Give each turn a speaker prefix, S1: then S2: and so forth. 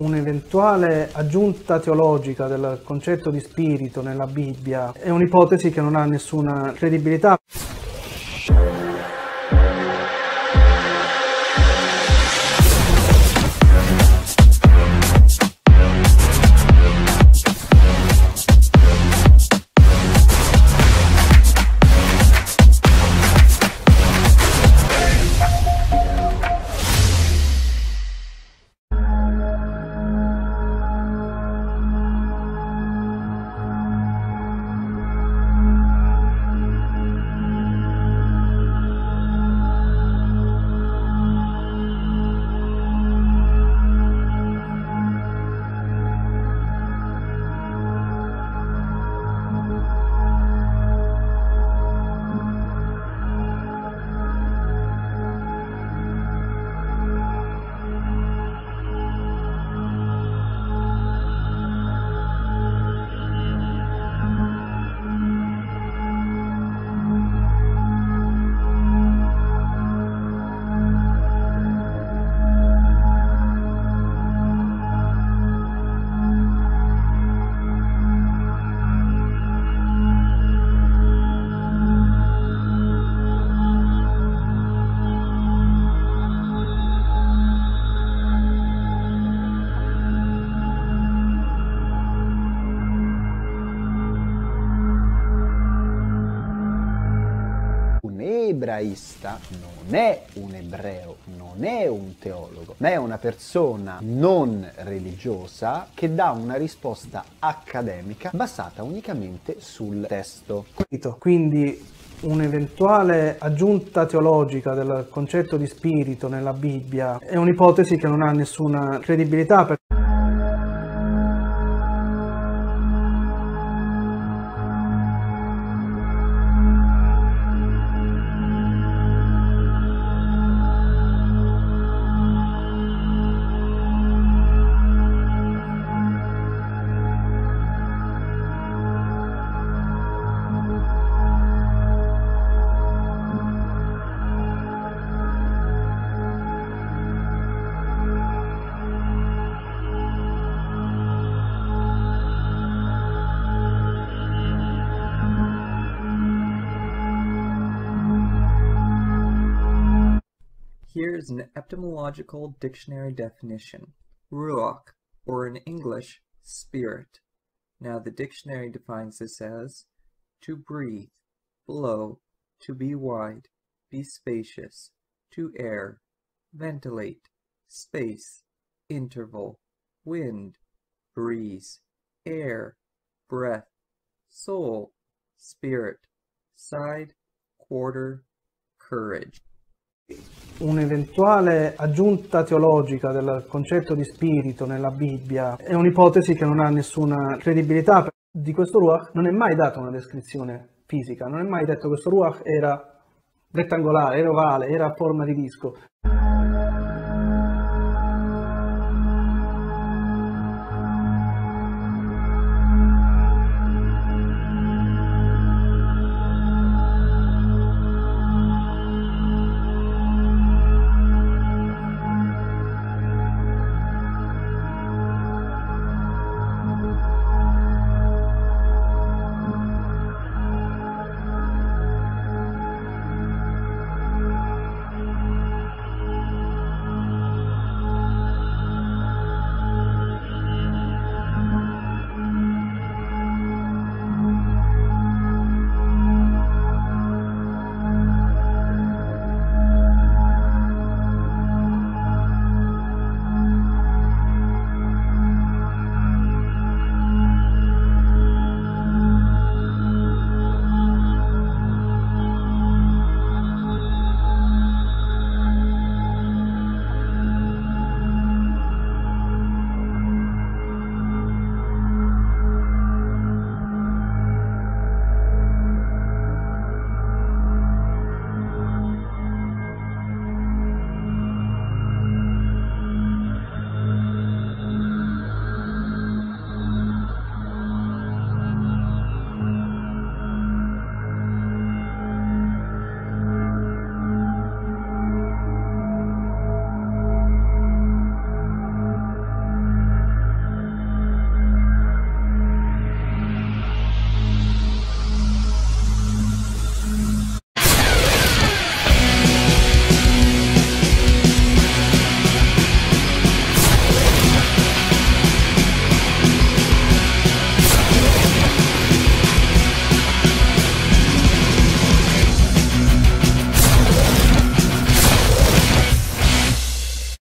S1: Un'eventuale aggiunta teologica del concetto di spirito nella Bibbia è un'ipotesi che non ha nessuna credibilità.
S2: Ebraista non è un ebreo, non è un teologo, ma è una persona non religiosa che dà una risposta accademica basata unicamente sul testo.
S1: Quindi un'eventuale aggiunta teologica del concetto di spirito nella Bibbia è un'ipotesi che non ha nessuna credibilità.
S3: Here is an etymological dictionary definition. Ruach, or in English, spirit. Now the dictionary defines this as to breathe, blow, to be wide, be spacious, to air, ventilate, space, interval, wind, breeze, air, breath, soul, spirit, side, quarter, courage.
S1: Un'eventuale aggiunta teologica del concetto di spirito nella Bibbia è un'ipotesi che non ha nessuna credibilità. Di questo Ruach non è mai data una descrizione fisica, non è mai detto che questo Ruach era rettangolare, era ovale, era a forma di disco.